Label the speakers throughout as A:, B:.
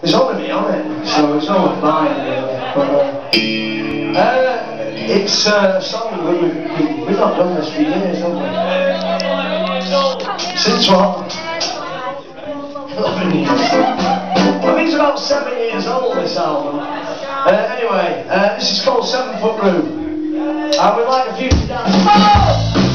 A: There's only me on it, so it's not mine really. But, uh, uh, it's uh, a song that we've, we've not done this for years, have we? Since what? 11 years. I think it's about seven years old, this album. Uh, anyway, uh, this is called Seven Foot Room. And we'd like a few to dance.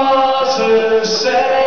A: was a sad